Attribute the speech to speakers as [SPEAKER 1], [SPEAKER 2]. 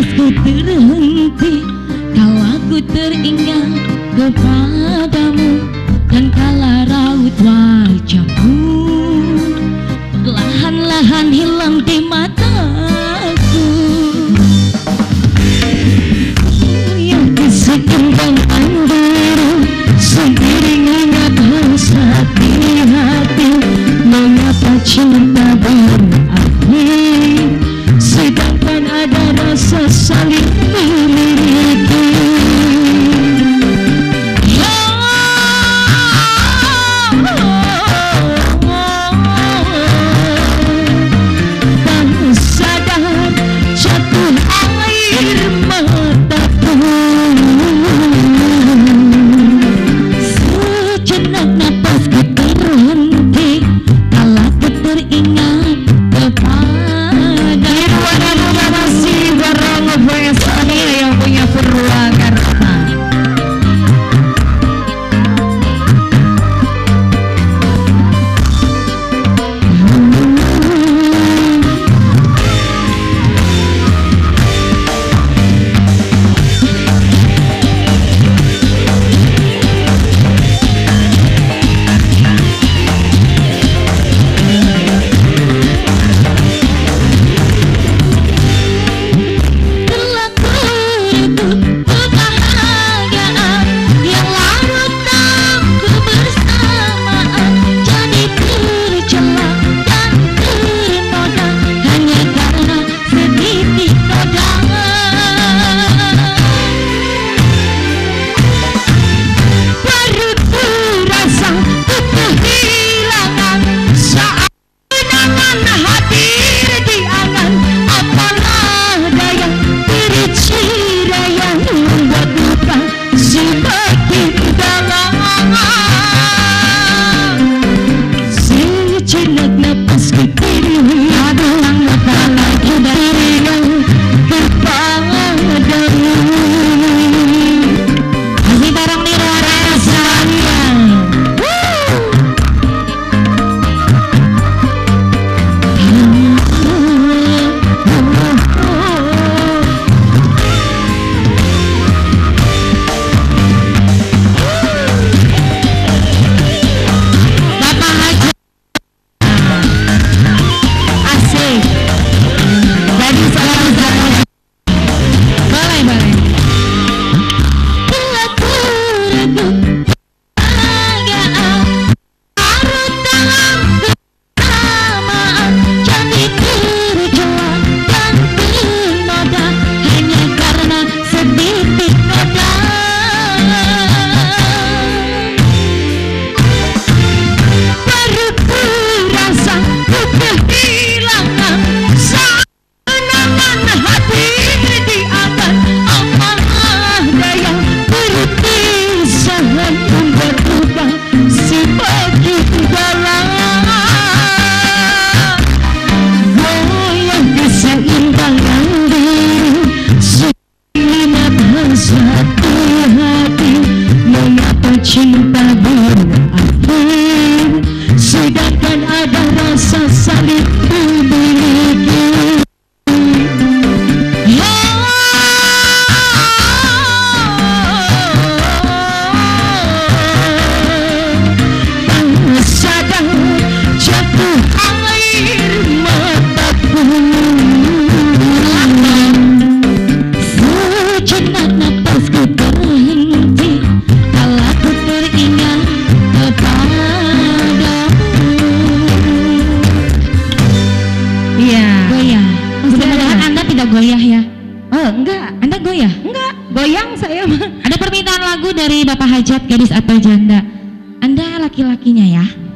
[SPEAKER 1] ku terhenti Kalau ku teringat kepadamu.
[SPEAKER 2] Oh enggak,
[SPEAKER 1] Anda goyah?
[SPEAKER 2] Enggak, goyang saya.
[SPEAKER 1] Ada permintaan lagu dari Bapak Hajat Gadis atau Janda? Anda laki-lakinya ya?